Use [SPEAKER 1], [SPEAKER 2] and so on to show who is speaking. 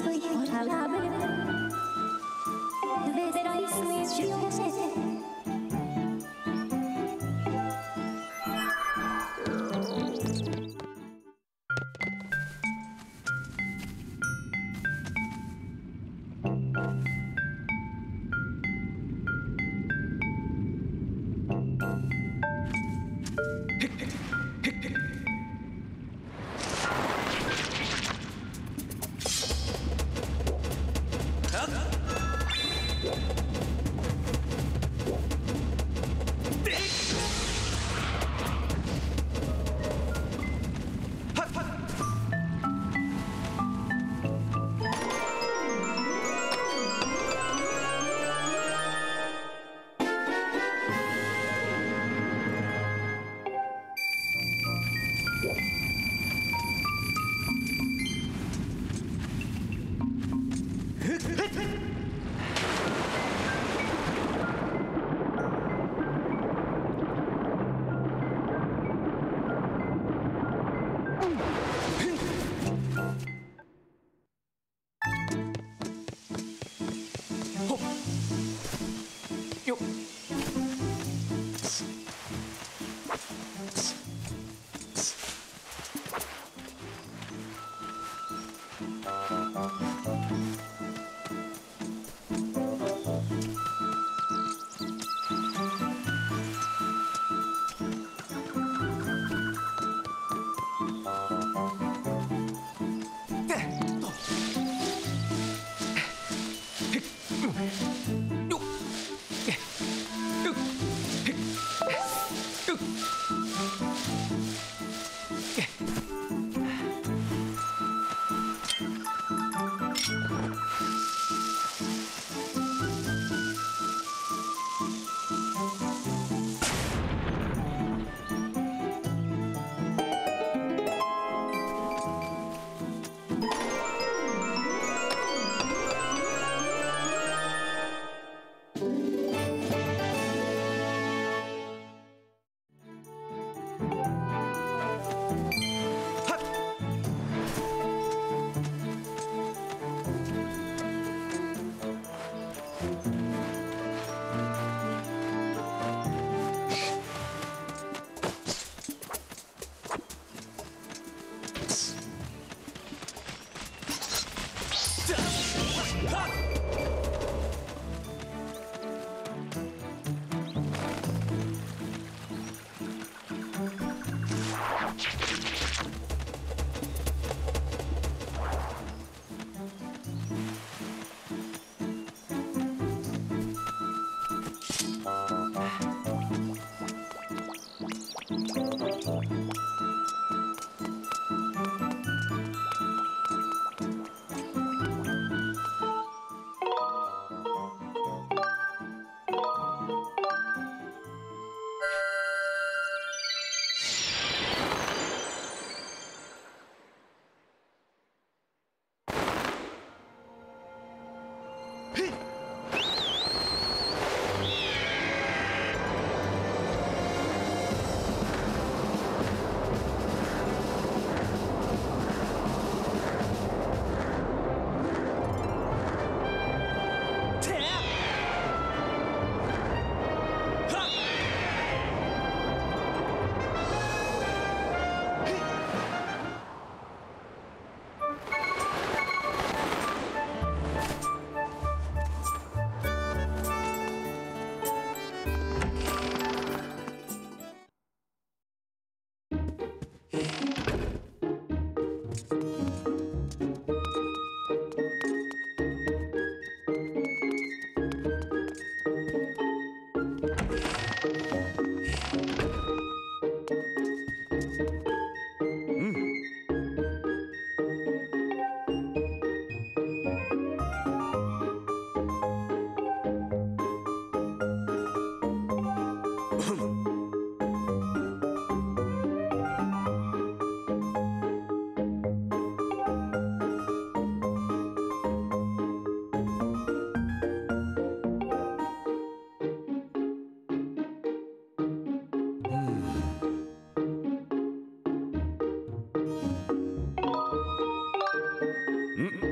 [SPEAKER 1] estoy por hablar. Vezerais mis jóvenes. っ！Mm-mm.